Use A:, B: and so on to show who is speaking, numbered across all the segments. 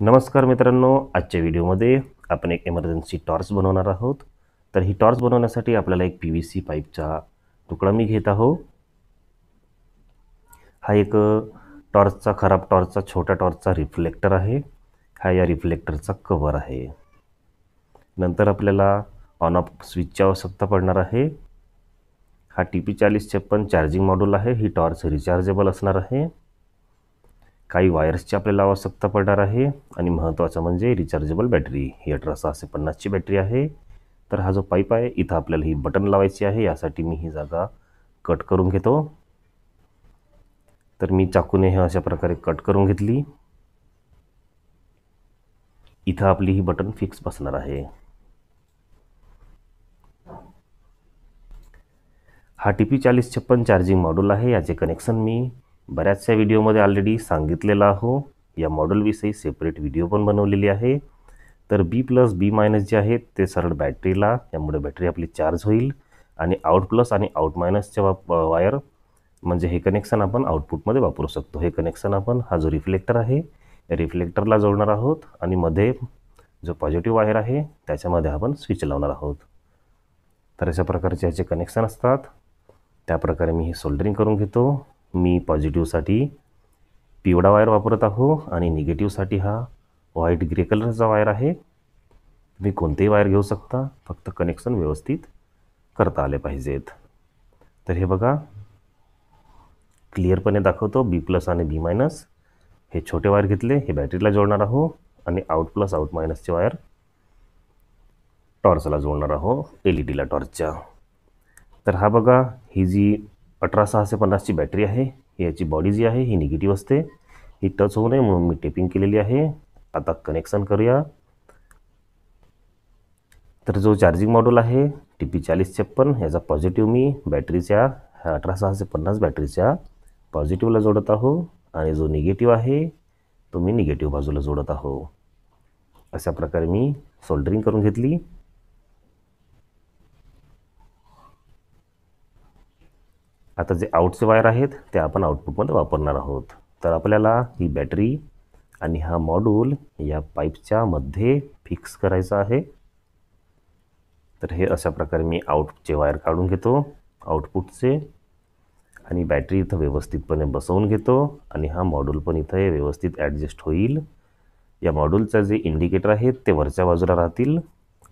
A: नमस्कार मित्रांनो आजच्या व्हिडिओमध्ये आपण एक एमर्जन्सी टॉर्च बनवणार आहोत. तर ही टॉर्च बनवण्यासाठी आपल्याला एक पी व्ही सी पाईपचा तुकडा मी घेत आहो. हा एक टॉर्चचा खराब टॉर्चचा छोटा टॉर्चचा रिफ्लेक्टर आहे. हा या रिफ्लेक्टरचा कवर आहे. नंतर आपल्याला ऑन ऑफ स्विचची आवश्यकता पडणार आहे. हा टी पी चाळीस छप्पन चार्जिंग मॉड्यूल आहे. ही टॉर्च रिचार्जेबल असणार आहे. काही वायर्सची आपल्याला आवश्यकता पडणार आहे आणि महत्त्वाचं म्हणजे रिचार्जेबल बॅटरी ही अठरा सहाशे पन्नासची बॅटरी आहे. तर हा जो पाईप आहे इथं आपल्याला ही बटन लावायची आहे. यासाठी मी ही जागा कट करून घेतो. तर मी चाकूने हे अशा प्रकारे कट करून घेतली. इथं आपली ही बटन फिक्स बसणार आहे. हा टी पी चाळीस छप्पन चार्जिंग मॉड्यूल आहे. याचे कनेक्शन मी बऱ्याचशा व्हिडिओमध्ये ऑलरेडी सांगितलेला आहो. या मॉडेलविषयी सेपरेट व्हिडिओ पण बनवलेली आहे. तर बी प्लस बी मायनस जे आहेत ते सरळ बॅटरीला यामुळे बॅटरी आपली चार्ज होईल. आणि आउट प्लस आणि आउट मायनसच्या वाप वायर म्हणजे हे कनेक्शन आपण आउटपुटमध्ये वापरू शकतो. हे कनेक्शन आपण हा जो रिफ्लेक्टर आहे या रिफ्लेक्टरला जोडणार आहोत. आणि मध्ये जो पॉझिटिव्ह वायर आहे त्याच्यामध्ये आपण स्विच लावणार आहोत. तर अशा प्रकारचे याचे कनेक्शन असतात. त्याप्रकारे मी हे सोल्डरिंग करून घेतो. मी पॉझिटिव्हसाठी पिवळा वायर वापरत आहो आणि निगेटिव्हसाठी हा व्हाईट ग्रे कलरचा वायर आहे. तुम्ही कोणतेही वायर घेऊ शकता फक्त कनेक्शन व्यवस्थित करता आले पाहिजेत. तर हे बघा क्लिअरपणे दाखवतो बी प्लस आणि बी मायनस हे छोटे वायर घेतले हे बॅटरीला जोडणार आहो आणि आउट प्लस आउट मायनसचे वायर टॉर्चला जोडणार आहो एल ई डीला टॉर्चच्या तर हा बघा ही जी अठरा सहाशे पन्नासची बॅटरी आहे. याची बॉडी जी आहे ही निगेटिव्ह असते. ही टच होऊ नये म्हणून मी टेपिंग केलेली आहे. आता कनेक्शन करूया. तर जो चार्जिंग मॉड्यूल आहे टी पी चाळीस छप्पन याचा पॉझिटिव्ह मी बॅटरीच्या अठरा सहाशे पन्नास बॅटरीच्या पॉझिटिव्हला जोडत आहो. आणि जो निगेटिव्ह आहे तो मी निगेटिव्ह बाजूला जोडत आहो. अशा प्रकारे मी सोल्डरिंग करून घेतली. आता जे आउटचे वायर आहेत ते आपण आउटपुटमध्ये वापरणार आहोत. तर आपल्याला ही बॅटरी आणि हा मॉड्यूल या पाईपच्या मध्ये फिक्स करायचा आहे. तर हे अशा प्रकारे मी आउटचे वायर काढून घेतो आउटपुटचे आणि बॅटरी इथं व्यवस्थितपणे बसवून घेतो आणि हा मॉड्यूल पण इथं व्यवस्थित ॲडजस्ट होईल. या मॉड्यूलचा जे इंडिकेटर आहेत ते वरच्या बाजूला राहतील.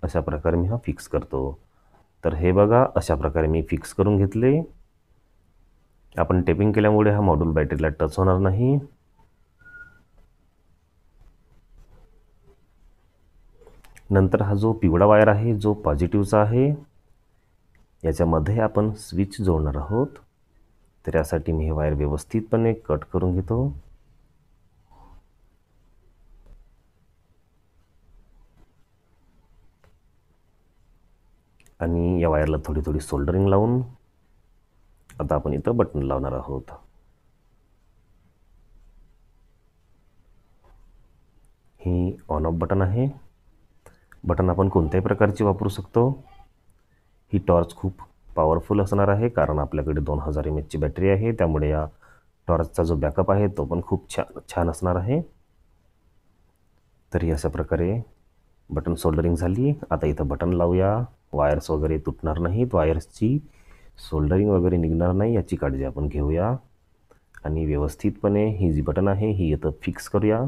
A: अशा प्रकारे मी हा फिक्स करतो. तर हे बघा अशा प्रकारे मी फिक्स करून घेतले. आपण टेपिंग केल्यामुळे हा मॉड्यूल बॅटरीला टच होणार नाही. नंतर हा जो पिवळा वायर आहे जो पॉझिटिव्हचा आहे याच्यामध्ये आपण स्विच जोडणार आहोत. तर यासाठी मी हे वायर व्यवस्थितपणे कट करून घेतो. आणि या वायरला थोडी थोडी सोल्डरिंग लावून आता आपण इथं बटन लावणार आहोत. ही ऑन ऑफ बटन आहे. बटन आपण कोणत्याही प्रकारची वापरू शकतो. ही टॉर्च खूप पॉवरफुल असणार आहे कारण आपल्याकडे दोन हजार एम एचची बॅटरी आहे. त्यामुळे या टॉर्चचा जो बॅकअप आहे तो पण खूप छान छान असणार आहे. तरी अशा प्रकारे बटन सोल्डरिंग झाली. आता इथं बटन लावूया. वायर्स वगैरे तुटणार नाहीत. वायर्सची सोल्डरिंग वगैरे निघणार नाही याची काळजी आपण घेऊया. आणि व्यवस्थितपणे ही जी बटन आहे ही इथं फिक्स करूया.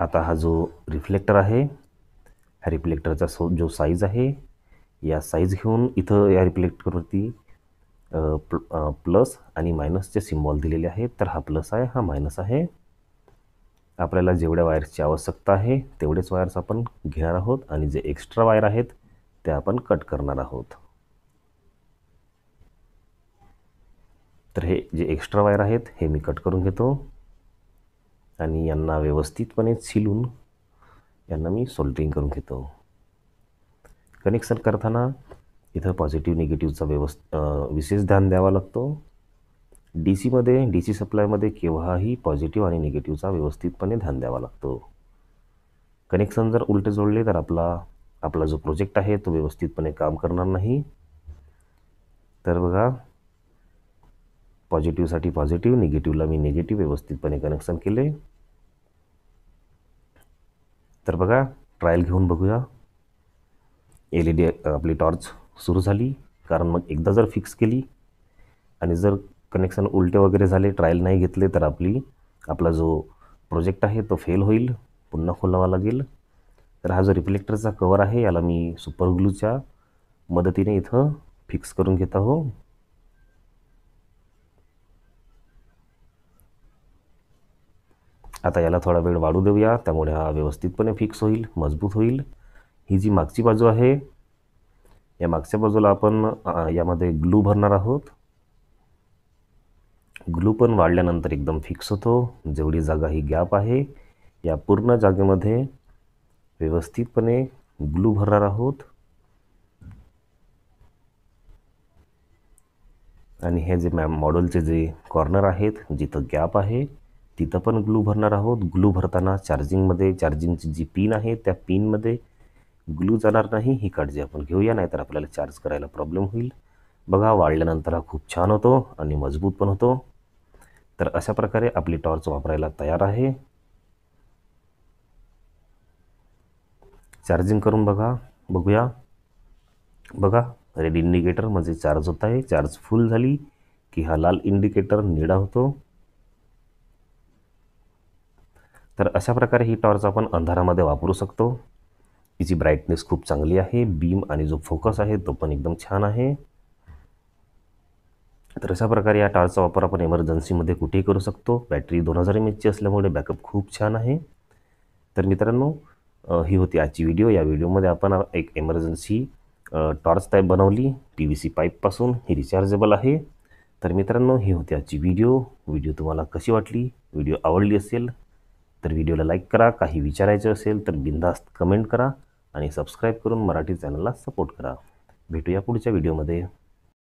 A: आता हा जो रिफ्लेक्टर आहे ह्या रिफ्लेक्टरचा सो जो साईज आहे या साईज घेऊन इथं या रिफ्लेक्टरवरती प्लस आणि मायनसचे सिम्बॉल दिलेले आहेत. तर हा प्लस आहे हा मायनस आहे. आपल्याला जेवढ्या वायर्सची आवश्यकता आहे तेवढेच वायर्स आपण घेणार आहोत आणि जे एक्स्ट्रा वायर आहेत ते आपण कट करणार आहोत. तर हे जे एक्स्ट्रा वायर आहेत हे मी कट करून घेतो. आणि यांना व्यवस्थितपणे सिलून यांना मी सोल्डरिंग करून घेतो. कनेक्शन करताना इथं पॉझिटिव्ह निगेटिव्हचा व्यवस्थ विशेष ध्यान द्यावा लागतो. डी सीमध्ये डी सी सप्लायमध्ये केव्हाही पॉझिटिव्ह आणि निगेटिव्हचा व्यवस्थितपणे ध्यान द्यावा लागतो. कनेक्शन जर उलटे जोडले तर आपला आपला जो प्रोजेक्ट आहे तो व्यवस्थितपणे काम करणार नाही. तर बघा पॉझिटिव्हसाठी पॉझिटिव्ह निगेटिव्हला मी निगेटिव्ह व्यवस्थितपणे कनेक्शन केले. तर बघा ट्रायल घेऊन बघूया. एल ई डी आपली टॉर्च सुरू झाली. कारण मग एकदा जर फिक्स केली आणि जर कनेक्शन उलटे वगैरे झाले ट्रायल नाही घेतले तर आपली आपला जो प्रोजेक्ट आहे तो फेल होईल पुन्हा खोलावा लागेल. तर हा जो रिफ्लेक्टरचा कवर आहे याला मी सुपर ग्लूच्या मदतीने इथं फिक्स करून घेत आहो. आता याला थोडा वेळ वाढू देऊया त्यामुळे हा व्यवस्थितपणे फिक्स होईल मजबूत होईल. ही जी मागची बाजू आहे या मागच्या बाजूला आपण यामध्ये ग्लू भरणार आहोत. ग्लू पण वाढल्यानंतर एकदम फिक्स होतो. जेवढी जागा ही गॅप आहे या पूर्ण जागेमध्ये व्यवस्थितपणे ग्लू भरणार आहोत. आणि हे जे मॅम मॉडेलचे जे कॉर्नर आहेत जिथं गॅप आहे तिथं पण ग्लू भरणार आहोत. ग्लू भरताना चार्जिंगमध्ये चार्जिंगची जी पिन आहे त्या पिनमध्ये ग्लू जाणार नाही. ही काळजी आपण घेऊया नाहीतर आपल्याला चार्ज करायला प्रॉब्लेम होईल. बघा वाढल्यानंतर हा खूप छान होतो आणि मजबूत पण होतो. तर अशा प्रकारे आपली टॉर्च वापरायला तयार आहे. चार्जिंग करून बघा बघूया. बघा रेड इंडिकेटर म्हणजे चार्ज होत आहे. चार्ज फुल झाली की हा लाल इंडिकेटर निळा होतो. तर अशा प्रकारे ही टॉर्च आपण अंधारामध्ये वापरू शकतो. हिची ब्राईटनेस खूप चांगली आहे. बीम आणि जो फोकस आहे तो पण एकदम छान आहे. तर अशा प्रकारे या टॉर्चचा वापर आपण एमर्जन्सीमध्ये कुठेही करू शकतो. बॅटरी दोन हजार एम एचची असल्यामुळे बॅकअप खूप छान आहे. तर मित्रांनो ही होती आजची व्हिडिओ या व्हिडिओमध्ये आपण एक एमर्जन्सी टॉर्च टाईप बनवली. पी व्ही सी पाईपपासून ही रिचार्जेबल आहे. तर मित्रांनो ही होती आजची व्हिडिओ व्हिडिओ तुम्हाला कशी वाटली? व्हिडिओ आवडली असेल तर व्हिडिओला लाईक करा. काही विचारायचं असेल तर बिंदास्त कमेंट करा आणि सबस्क्राईब करून मराठी चॅनलला सपोर्ट करा. भेटूया पुढच्या व्हिडिओमध्ये